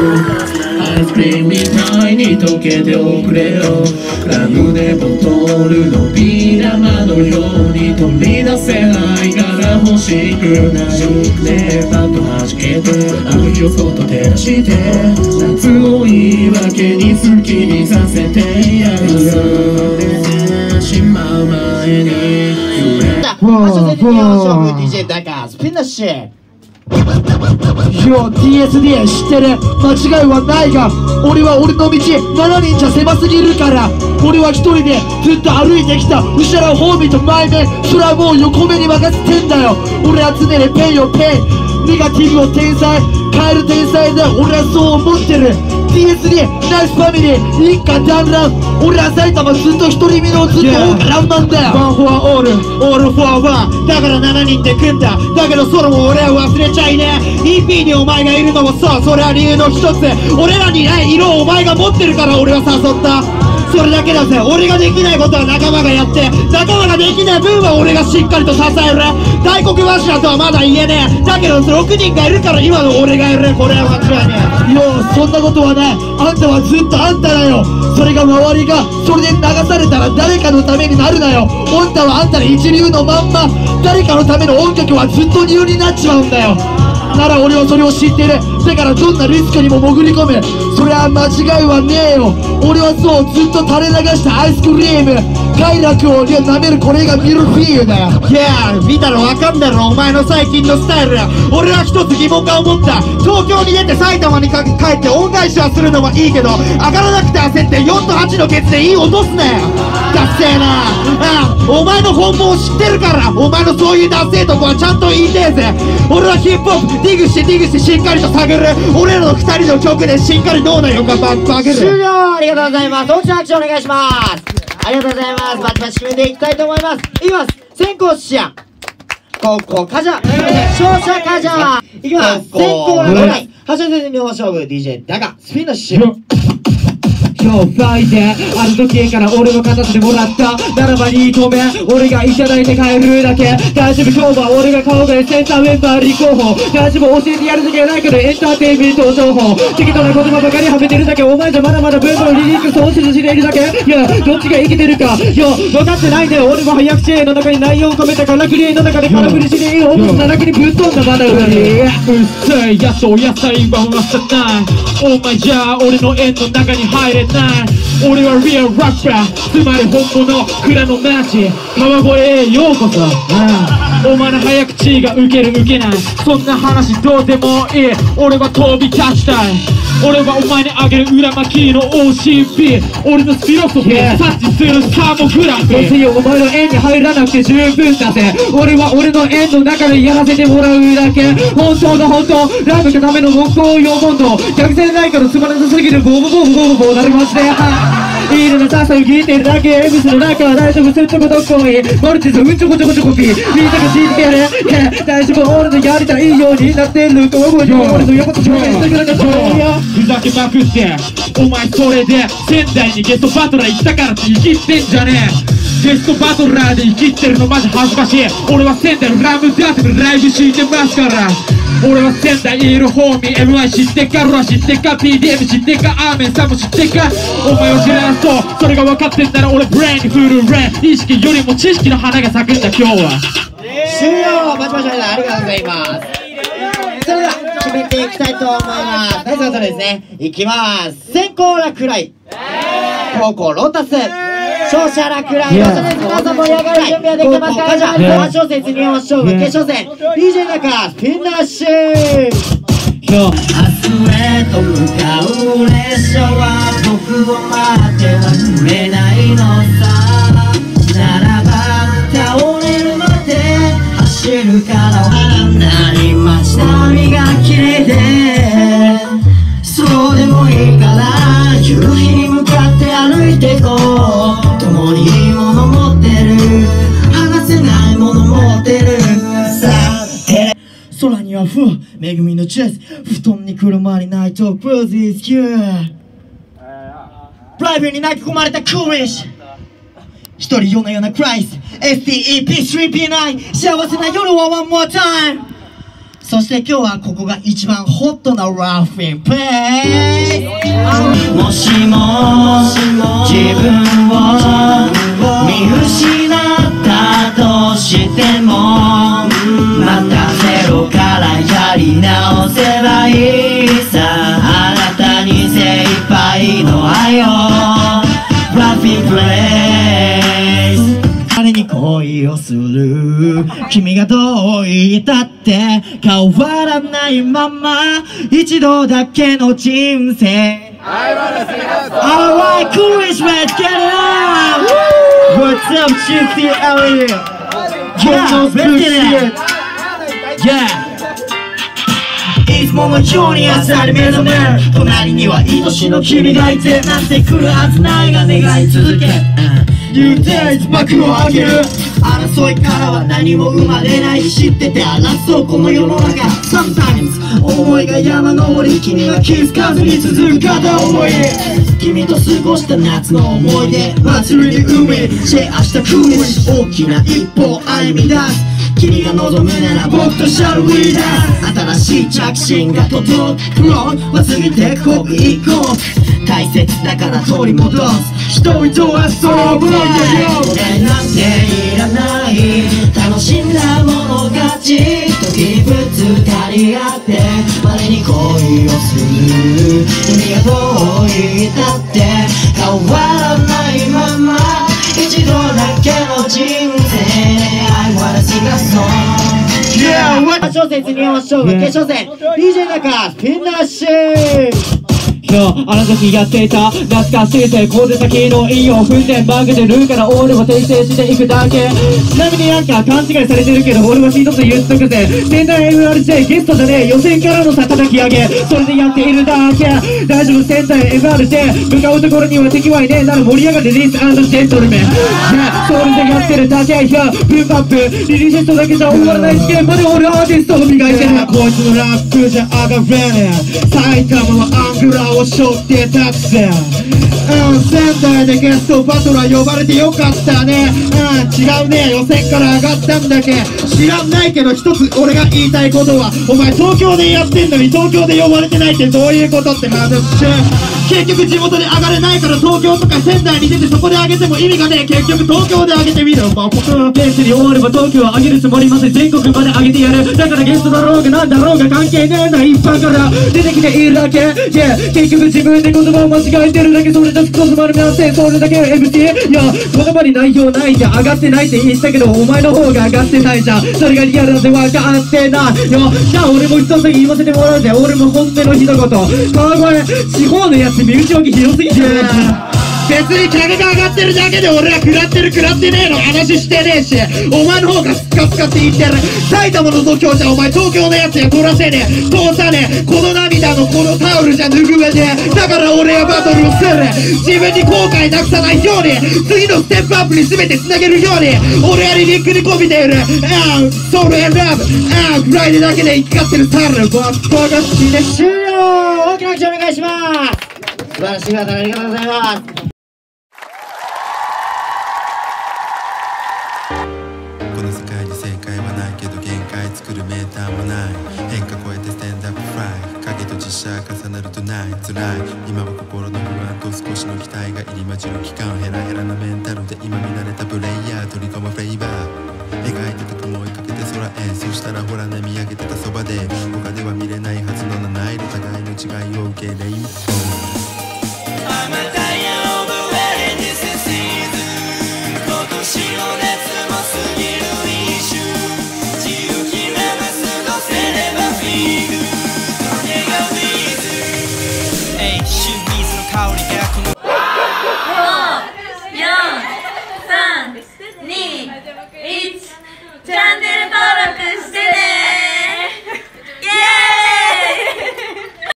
アイスクリームみたいに溶けておくれよ。ラムネボトルのビー玉のように飛び出せないから欲しくないねパッと弾けて悪意をそっと照らして。夏を言い訳に好きにさせてやるよしまう前に揺れ発射戦に勝負 DJ ダカスピンナッシュよ TSD 知ってる？間違いはないが俺は俺の道7人じゃ狭すぎるから。俺は一人でずっと歩いてきた。後ろホーミーと前面それはもう横目に任せてんだよ。俺は常にペイをペイ。ネガティブを天才。変える天才だ俺はそう思ってる。にナイスファミリー一家団らん俺は埼玉ずっと独り身のずっとランマンだよワンフォアオールオールフォアワンだから7人で組んだ。だけどそれも俺は忘れちゃいね。え EP にお前がいるのもそうそれは理由の一つ。俺らにない色をお前が持ってるから俺は誘ったそれだけだぜ。俺ができないことは仲間がやって仲間ができない分は俺がしっかりと支える大黒柱とはまだ言えねえ。だけど6人がいるから今の俺がいるこれは間違いねえ。ようそんなことはない。あんたはずっとあんただよ。それが周りがそれで流されたら誰かのためになるなよ。あんたはあんたの一流のまんま。誰かのための音楽はずっと理由になっちまうんだよ。なら俺はそれを知っている。だからどんなリスクにも潜り込むそれは間違いはねえよ。俺はそうずっと垂れ流したアイスクリーム。快楽を舐めるこれがミルフィーユだよいや見たらわかんだろ。お前の最近のスタイル俺は一つ疑問が思った。東京に出て埼玉にか帰って恩返しはするのはいいけど上がらなくて焦って4と8のケツでいい落とすなよダッセーな。ああお前の本望を知ってるから。お前のそういうダッセーとこはちゃんと言いてえぜ。俺はヒップホップディグしてディグしてしっかりと探る。俺らの2人の曲でしっかり脳内をバッバグる。終了。ありがとうございます。大きな拍手お願いします。ありがとうございます。バチバチ決めていきたいと思います。いきます。先行視野高校カジャ勝者カジャいきます。先行ラブライ発射戦日本勝負。DJ ダガスピンのシュ今日フライデー。ある時から俺の形でもらった。ならば2個目。俺がいただいて帰るだけ。大丈夫今日は俺が顔で。センターメンバー立候補。大丈夫教えてやるだけはないけどエンターテインメント情報。適当な言葉ばかりはめてるだけ。お前じゃまだまだ文化のリリーク喪失しているだけ。いやどっちが生きてるか。いや分かってないんだよ。俺も早口の中に内容を込めたからクリエの中で空振りしていいよ7きにぶっ飛んだまだ上にうっせえやつお野菜は回さな。いお前じゃあ俺の円の中に入れない俺はリアルラッパーつまり本物蔵の街川越へようこそ、お前の早口がウケるウケない。そんな話どうでもいい俺は飛び立ちたい。俺はお前にあげる裏巻きの OCP 俺のフィロソフィー察知するサーモグラフィーお前の円に入らなくて十分だぜ。俺は俺の円の中でやらせてもらうだけ。本当の本当。ライブのための目標用本当逆転ないからつまらなすぎる。ボーボボーボーボーボーなりましていいのなささ聞いてるだけエビスの中は大丈夫するとこどっこいマルチズうんちょこちょこちょこピーみんなが信じてやれいや大丈夫俺のやりたらいいようになってると思うよ俺の横としてくれたそうよふざけまくってお前それで仙台にゲストバトラー行ったからって生きってんじゃねえ。ゲストバトラーで生きってるのマジ恥ずかしい。俺は仙台のラムダーテでライブしてますから。俺は仙台いるホーミー MY 知ってか？ロラ知ってか？PDM 知ってか？アーメンさんも知ってか？お前は知らんそうそれが分かってんなら俺ブレインにフルレン。意識よりも知識の花が咲くんだ今日は。終了。バチバチありがとうございます。それでは決めていきたいと思います。ナイスバトルですね。いきます。先行落雷高校ロータス。勝者落雷。ロータス皆さん盛り上がる準備はできてますか？じゃあ後半小節日本勝負。決勝戦。DJ 中スピンナッシュ。明日へと向かう列車は僕を待ってはくれないのさ。ならば倒れるまで走るから何街並みが綺麗でそうでもいいから夕日に向かって歩いてこう空にはふ恵みのチェス。布団にくるまりないとプロディスキュープライベートに泣き込まれたクーリッシュ。一人夜な夜なクライス。STEP3P9 幸せな夜は one more time そして今日はここが一番ホットなラフィンプレイもしもり直せばいいさあなたに精一杯の愛をラフィンプレイス誰に恋をする君がどう言ったって変わらないまま一度だけの人生 Alright, coolest, let's get it on! What's up, Shifty Elliot? Yeah, let's get it! Yeah! ものように朝に目覚める隣には愛しの君がいてなんて来るはずないが願い続け。New days 幕を開ける争いからは何も生まれない知ってて争うこの世の中。Sometimes 思いが山登り君は気づかずに続く片思い。君と過ごした夏の思い出祭りに海シェアした国大きな一歩を歩み出す。君が望むなら僕とシャルウィーダー。新しい着信が届くフロン忘れてこく行こう大切だから取り戻す。人々はそう思うよ。俺なんていらない。楽しんだもの勝ち。時ぶつかり合って。稀に恋をする。君がどう言ったって。変わらない勝戦、日本勝負、決勝戦、DJ 中、ピンナッシュよあの時やっていた懐かしいぜ小手先の韻を踏んで曲げてるから俺も訂正していくだけ。ちなみになんか勘違いされてるけど俺は一つ言っとくぜ。仙台 MRJ ゲストじゃね。え予選からのさ叩き上げ。それでやっているだけ。大丈夫。仙台 MRJ 向かうところには敵はいねえ。なら盛り上がってリースジェントルメン。ねそれでやってるだけ。いやブー。ムアップ。リリーセットだけじゃ終わらない。試験まで俺アーティストを磨いてる。こいつのラップじゃ上がれねえ。埼玉はアングラーを背負って立つぜうん仙台でゲストバトラー呼ばれてよかったねうん違うね予選から上がったんだけ知らないけど一つ俺が言いたいことはお前東京でやってんのに東京で呼ばれてないってどういうことって話結局地元で上がれないから東京とか仙台に出てそこで上げても意味がねえ。結局東京で上げてみるバポペースに終われば東京は上げる。つもりません全国まで上げてやるだからゲストだろうがなんだろうが関係ねえんだ一般から。出てきているだけ。Yeah 結局自分で言葉を間違えてるだけそれじゃクソつまるなんてそれだけ MC いや言葉に内容ないじゃ。ん上がってないって言ったけどお前の方が上がってないじゃ。んそれがリアルだって分かってない。よ。じゃあ俺も一つ言わせてもらうぜ。俺も本音の一言。川越地方のやつ身内置き広すぎて。別に客が上がってるだけで俺ら食らってる食らってねえの話してねえし。お前の方がスカスカって言ってる。埼玉の度胸じゃお前東京のやつや取らせねえ。通さねえ。この涙のこのタオルじゃ拭えねえ。だから俺はバトルをする。自分に後悔なくさないように。次のステップアップに全て繋げるように。俺はリリックに込めている。ああソウルエンラブああフライデーだけで生きがってるタオル。バッパが好きで終了。大きな拍手お願いします。素晴らしい方ありがとうございます。この世界に正解はないけど限界作るメーターもない。変化超えてステンダップフライ。影と実写重なるとない。辛い。今は心の不安と少しの期待が入り混じる期間。ヘラヘラなメンタルで今見慣れたプレイヤー取り込むフレーバー。描いてた雲追いかけて空へそしたらほらね見上げてたそばで。他では見れないはずの七色互いの違いを受けレイン